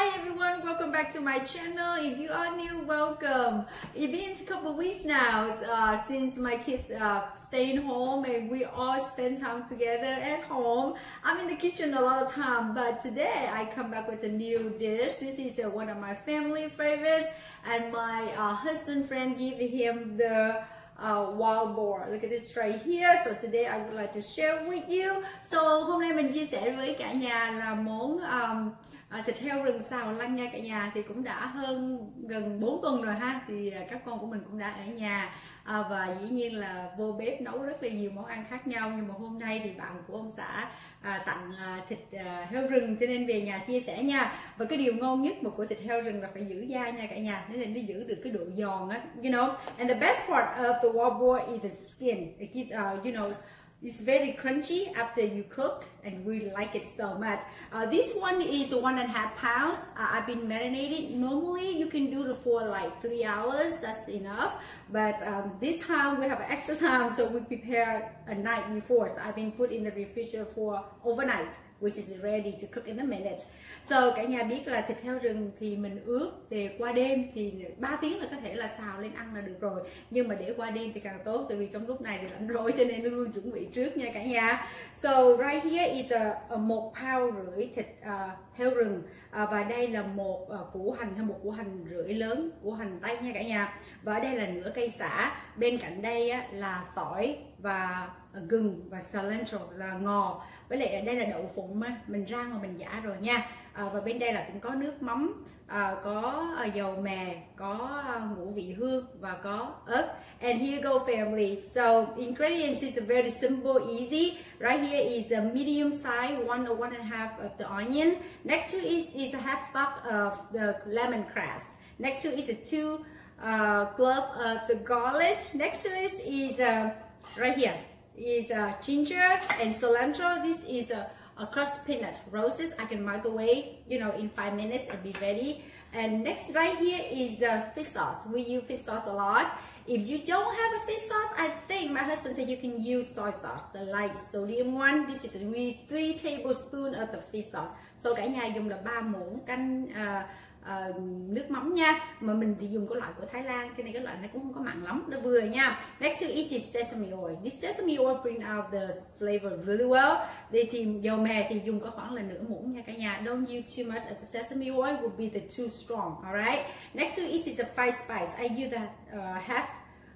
Hi everyone, welcome back to my channel. If you are new, welcome. It's been a couple weeks now uh, since my kids uh, staying home and we all spend time together at home. I'm in the kitchen a lot of time, but today I come back with a new dish. This is uh, one of my family favorites and my uh, husband friend gave him the uh, wild boar. Look at this right here. So today I would like to share with you. So hôm nay mình chia sẻ với cả nhà là món um, à, thịt heo rừng xào lăn nha cả nhà thì cũng đã hơn gần 4 tuần rồi ha. Thì à, các con của mình cũng đã ở nhà. À, và dĩ nhiên là vô bếp nấu rất là nhiều món ăn khác nhau. Nhưng mà hôm nay thì bạn của ông xã à, tặng à, thịt à, heo rừng cho nên về nhà chia sẻ nha. Và cái điều ngon nhất mà của thịt heo rừng là phải giữ da nha cả nhà. Thế nên nó giữ được cái độ giòn á you know. And the best part of the wild boar is the skin. It uh, you know It's very crunchy after you cook and we like it so much. Uh, this one is one and a half pounds. Uh, I've been marinated. Normally you can do it for like three hours. That's enough. But um, this time we have extra time so we prepare a night before. So I've been put in the refrigerator for overnight which is ready to cook in a minute. So cả nhà biết là thịt heo rừng thì mình ướp để qua đêm thì 3 tiếng là có thể là xào lên ăn là được rồi. Nhưng mà để qua đêm thì càng tốt tại vì trong lúc này thì lạnh rồi cho nên luôn chuẩn bị trước nha cả nhà. So right here is a, a một pound rưỡi thịt uh, heo rừng uh, và đây là một uh, củ hành hay một củ hành rưỡi lớn củ hành tây nha cả nhà. Và ở đây là nửa cây xả. Bên cạnh đây á, là tỏi và Ờ, gừng và cilantro là ngò. Với lại đây là đậu phụng mà mình rang mà mình giả rồi nha. À, và bên đây là cũng có nước mắm à, có dầu mè có ngũ vị hương và có ớt. And here go family. So ingredients is very simple easy. Right here is a medium size one or one and a half of the onion. Next to it is a half stalk of the lemongrass. Next to it is two uh, glove of the garlic. Next to it is uh, right here. Is uh, ginger and cilantro. This is a, a crushed peanut roses. I can microwave, you know, in five minutes and be ready. And next right here is uh, fish sauce. We use fish sauce a lot. If you don't have a fish sauce, I think my husband said you can use soy sauce, the light sodium one. This is three tablespoons of the fish sauce. So cả nhà dùng là ba muỗng canh uh, uh, nước mắm nha. Mà mình thì dùng cái loại của Thái Lan cái này cái loại này cũng không có mặn lắm nó vừa nha. Next to it is sesame oil. This sesame oil bring out the flavor really well. Đây thì dầu mè thì dùng có khoảng là nửa muỗng nha cả nhà. Don't use too much of the sesame oil will be the too strong alright? Next to it is a five spice. I use that uh, half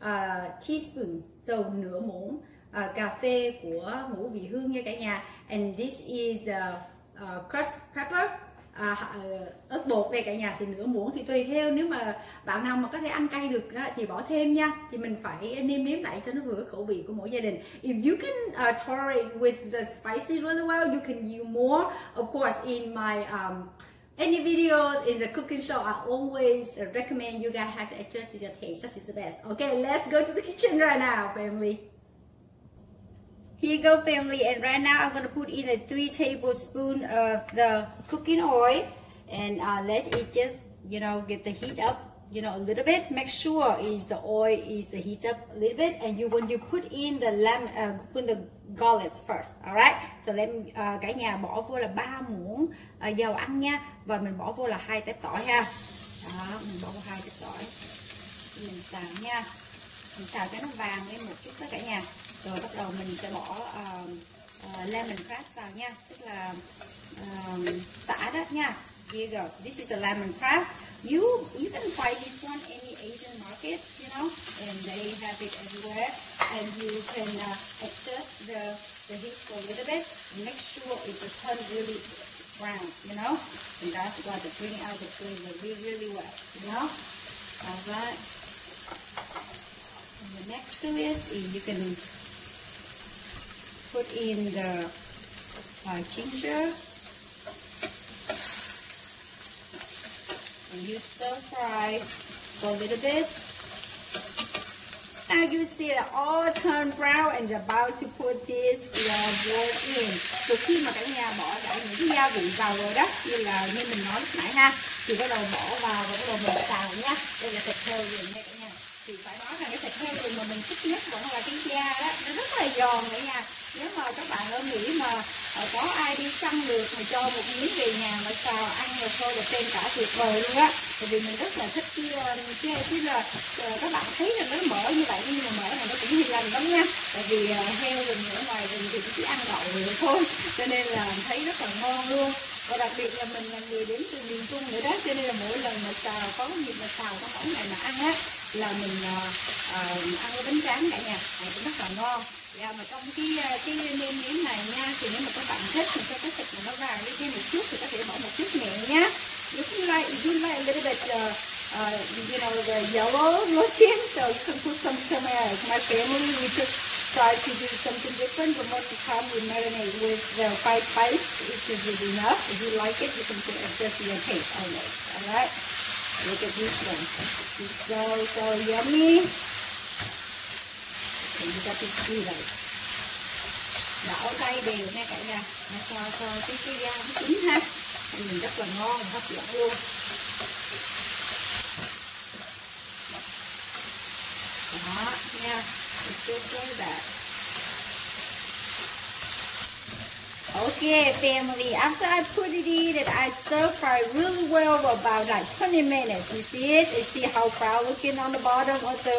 uh, teaspoon dầu so nửa muỗng uh, cà phê của ngũ vị hương nha cả nhà. And this is uh, uh, crushed pepper à, ờ, ớt bột này cả nhà thì nửa muỗng thì tùy theo. Nếu mà bạn nào mà có thể ăn cay được á, thì bỏ thêm nha. Thì mình phải nêm nếm lại cho nó vừa khẩu vị của mỗi gia đình. If you can uh, tolerate with the spicy really well you can use more. Of course in my um, any video in the cooking show I always recommend you guys have to adjust to your taste. That is the best. Okay let's go to the kitchen right now family. Here you go family. And right now I'm gonna put in a 3 tablespoon of the cooking oil. And uh, let it just you know get the heat up you know a little bit. Make sure is the oil is heat up a little bit. And you when you put in the lemon uh, put the garlic first alright? So let uh, cả nhà bỏ vô là ba muỗng uh, dầu ăn nha. Và mình bỏ vô là hai tép tỏi ha. Đó mình bỏ vô hai tép tỏi. Mình xào nha. Mình xào cho nó vàng lên một chút tất cả nhà. Rồi bắt đầu mình sẽ bỏ uh, lemon grass vào nha. Tức là um, xả đó nha. Here you go. This is a lemon grass you you can find this one any Asian market you know and they have it everywhere. And you can uh, adjust the the heat for a little bit. And make sure it just turn really brown you know. And that's why to bring out the flavor really really well you know. All right and the next to it you can put in the uh, ginger and you stir fry for a little bit. Now you see it all turn brown and you're about to put this water in. Từ khi mà cả nhà bỏ lại những cái gia vị vào rồi đó, như là như mình nói lúc nãy ha, thì bắt đầu bỏ vào và bắt đầu mình xào nha. Đây là thịt heo rừng nha cả nhà. Thì phải nói rằng cái thịt heo rừng mà mình thích nhất vẫn là cái da đó, nó rất là giòn cả nhà nếu mà các bạn ở Mỹ mà ờ, có ai đi săn được mà cho một miếng về nhà mà xào ăn rồi thôi là tên cả tuyệt vời luôn á. Tại vì mình rất là thích cái ờ, cái, cái là các bạn thấy là nó mỡ như vậy nhưng mà mỡ này nó cũng hiền lành lắm nha. Tại vì heo rừng ở ngoài rừng thì chỉ ăn đậu rồi thôi cho nên là thấy rất là ngon luôn và đặc biệt là mình là người đến từ miền trung nữa đó cho nên là mỗi lần mà xào có dịp mà xào có món này mà ăn á là mình uh, ăn với bánh tráng cả nhà. Này cũng rất là ngon. Và mà trong cái ờ, cái nêm nếm này nha thì nếu mà các bạn thích thì cho cái thịt mà nó vào đi thêm một chút thì có thể bỏ một chút nhẹ nhá if you like if you like a little bit uh, uh, you know the yellow looking so you can put some turmeric my family we just try to do something different, but most of the time we marinate with the five spice this is enough. If you like it, you can put adjust your taste on it all right look at this one it's so so yummy. And you got to see this đảo tay đều nha cả nhà. Nó cho cho cái uh, cái da nó chín ha. Nhìn rất là ngon, hấp dẫn luôn. Nha it's just like that Okay, family, after I put it in and I stir fry really well for about like 20 minutes. You see it? You see how brown looking on the bottom of the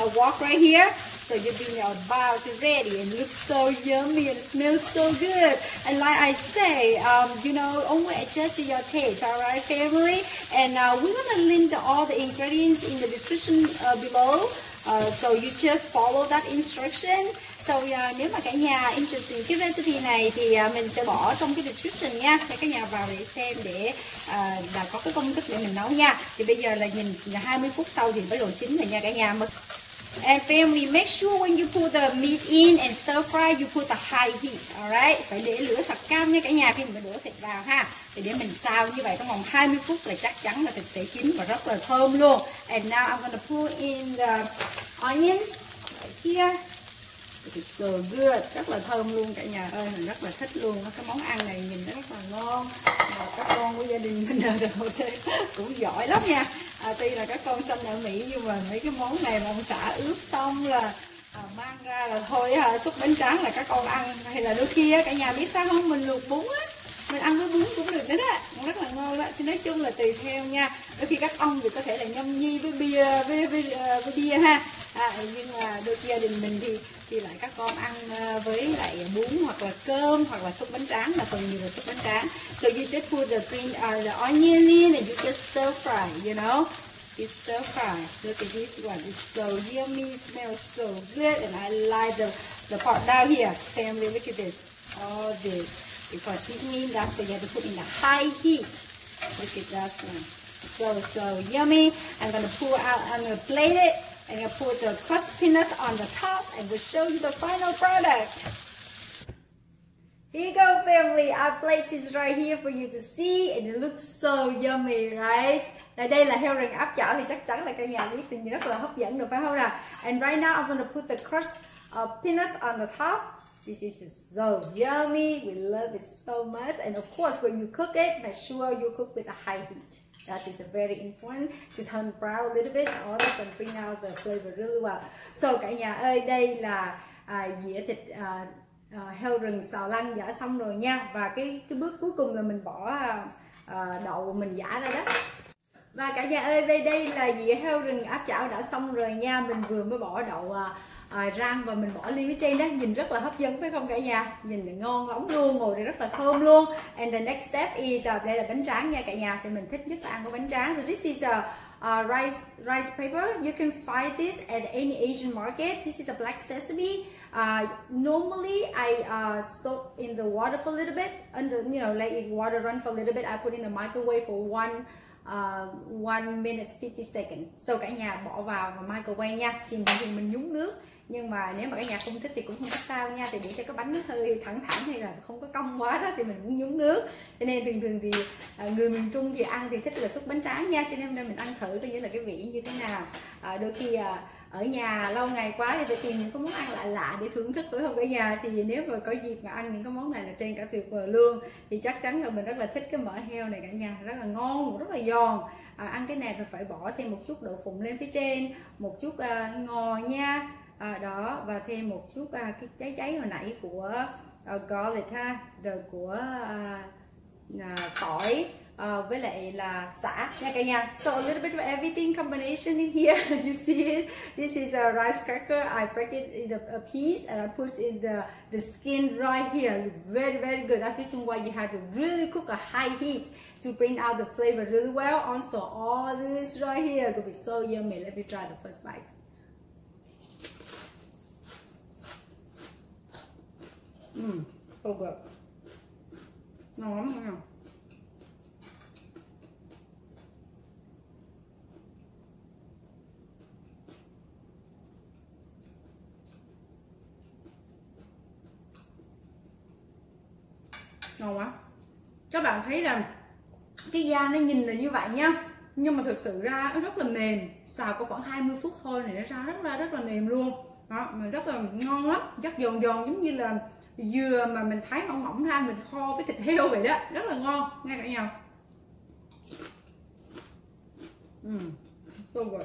uh, wok right here? So you're doing your to ready and looks so yummy and smells so good. And like I say, um, you know, only adjust to your taste, all right, family? And uh, we're gonna link the, all the ingredients in the description uh, below. Uh, so you just follow that instruction. So uh, nếu mà cả nhà interested cái recipe này thì uh, mình sẽ bỏ trong cái description nha để cả nhà vào để xem để uh, là có cái công thức để mình nấu nha. Thì bây giờ là nhìn là 20 phút sau thì mới lộ chín rồi nha cả nhà. And family, make sure when you put the meat in and stir fry, you put the high heat, alright? Phải để lửa thật cao nha cả nhà khi mình đổ thịt vào ha. Thì để mình xào như vậy trong vòng 20 phút là chắc chắn là thịt sẽ chín và rất là thơm luôn. And now I'm gonna put in the onions right here. It's so good, rất là thơm luôn cả nhà ơi, mình rất là thích luôn cái món ăn này nhìn nó rất là ngon. Và các con của gia đình mình cũng giỏi lắm nha à, tuy là các con sinh ở Mỹ nhưng mà mấy cái món này mà ông xã ướp xong là à, mang ra là thôi à, xúc bánh tráng là các con ăn. Hay là đôi khi cả nhà biết sao không? Mình luộc bún á mình ăn với bún cũng được đấy đó. Rất là ngon đó. Thì nói chung là tùy theo nha. Đôi khi các ông thì có thể là nhâm nhi với bia với, với, với, với bia ha. À, nhưng mà đôi khi gia đình mình thì thì lại các con ăn ờ, với lại bún hoặc là cơm hoặc là súp bánh tráng là phần nhiều là súp bánh tráng. So you just put the green uh, the onion in and you just stir fry you know? You stir fry. Look at this one. It's so yummy it smells so good and I like the the part. Down here family look at this. All this. Because seasoning that's what you have to put in the high heat. Look at that one. So so yummy. I'm gonna pull out I'm gonna plate it. And I put the crushed peanuts on the top and we'll show you the final product. Here you go family, our plate is right here for you to see and it looks so yummy right? Đây là heo rừng áp chảo thì chắc chắn là cả nhà biết rất là hấp dẫn được phải không nào? And right now I'm gonna put the crushed uh, peanuts on the top. This is so yummy, we love it so much and of course when you cook it, make sure you cook with a high heat. That is very important to turn brown a little bit or order to bring out the flavor really well. So cả nhà ơi, đây là à, dĩa thịt à, à, heo rừng xào lăn giả xong rồi nha. Và cái cái bước cuối cùng là mình bỏ à, à đậu mình giả ra đó. Và cả nhà ơi, đây đây là dĩa heo rừng áp chảo đã xong rồi nha. Mình vừa mới bỏ đậu à, à, rang và mình bỏ lên phía trên đó nhìn rất là hấp dẫn phải không cả nhà? Nhìn ngon lắm luôn ngồi đây rất là thơm luôn. And the next step is uh, đây là bánh tráng nha cả nhà. Thì mình thích nhất là ăn của bánh tráng so this is a uh, rice rice paper. You can find this at any Asian market. This is a black sesame. Uh, normally I uh, soak in the water for a little bit. Under you know let it water run for a little bit. I put in the microwave for one uh, one minute 50 seconds. So cả nhà bỏ vào và microwave nha. Thì mình mình nhúng nước nhưng mà nếu mà cả nhà không thích thì cũng không có sao nha. Thì để cho cái bánh nó hơi thẳng thẳng hay là không có cong quá đó thì mình cũng nhúng nước. Cho nên thường thường thì à, người miền trung thì ăn thì thích là xúc bánh tráng nha. Cho nên mình ăn thử coi như là cái vị như thế nào. À, đôi khi à, ở nhà lâu ngày quá thì phải tìm những cái món ăn lạ lạ để thưởng thức phải không? Cả nhà thì nếu mà có dịp mà ăn những cái món này là trên cả tuyệt vời luôn. Thì chắc chắn là mình rất là thích cái mỡ heo này cả nhà. Rất là ngon rất là giòn. À, ăn cái này thì phải bỏ thêm một chút đậu phụng lên phía trên một chút uh, ngò nha à, đó và thêm một chút à, cái cháy cháy hồi nãy của à, garlic ha rồi của à, à tỏi uh, với lại là xả nha cả nhà so a little bit of everything combination in here. You see it? This is a rice cracker. I break it in a, a piece and I put in the the skin right here. Very very good. That's reason why you have to really cook a high heat to bring out the flavor really well. Also all this right here could be so yummy. Let me try the first bite. Mmm, so good. Ngon lắm nha. ngon quá. Các bạn thấy là cái da nó nhìn là như vậy nhá. Nhưng mà thực sự ra nó rất là mềm. Xào có khoảng 20 phút thôi thì nó ra rất là rất là mềm luôn. Đó mà rất là ngon lắm. Rất giòn giòn giống như là dừa mà mình thái mỏng mỏng ra mình kho với thịt heo vậy đó rất là ngon. Nghe cả nhà ừ so good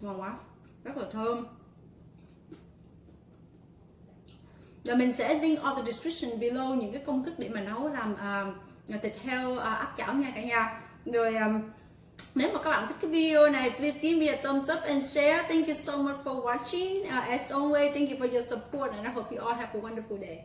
ngon quá rất là thơm. Rồi mình sẽ link all the description below những cái công thức để mà nấu làm uh, thịt heo uh, áp chảo nha cả nhà. Rồi um, nếu mà các bạn thích cái video này please give me a thumbs up and share. Thank you so much for watching. Uh, as always thank you for your support and I hope you all have a wonderful day.